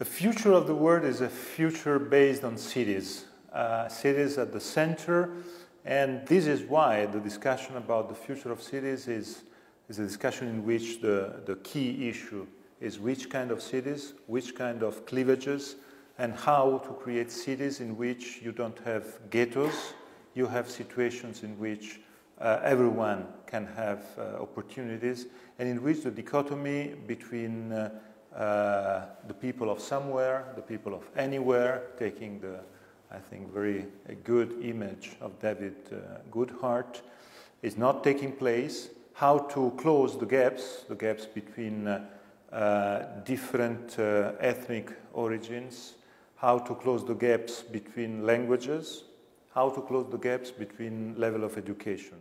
The future of the world is a future based on cities. Uh, cities at the center, and this is why the discussion about the future of cities is, is a discussion in which the, the key issue is which kind of cities, which kind of cleavages, and how to create cities in which you don't have ghettos, you have situations in which uh, everyone can have uh, opportunities, and in which the dichotomy between uh, uh, the people of somewhere, the people of anywhere, taking the, I think, very good image of David uh, Goodhart, is not taking place. How to close the gaps, the gaps between uh, different ethnic origins, how to close the gaps between languages, how to close the gaps between level of education.